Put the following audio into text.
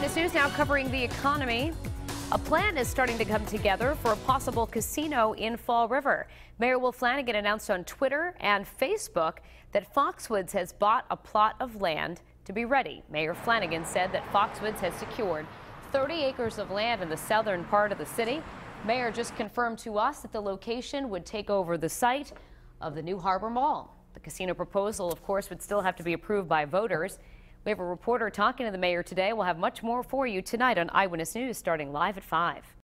Eyewitness News now covering the economy. A plan is starting to come together for a possible casino in Fall River. Mayor Will Flanagan announced on Twitter and Facebook that Foxwoods has bought a plot of land to be ready. Mayor Flanagan said that Foxwoods has secured 30 acres of land in the southern part of the city. Mayor just confirmed to us that the location would take over the site of the new Harbor Mall. The casino proposal, of course, would still have to be approved by voters. We have a reporter talking to the mayor today. We'll have much more for you tonight on Eyewitness News starting live at 5.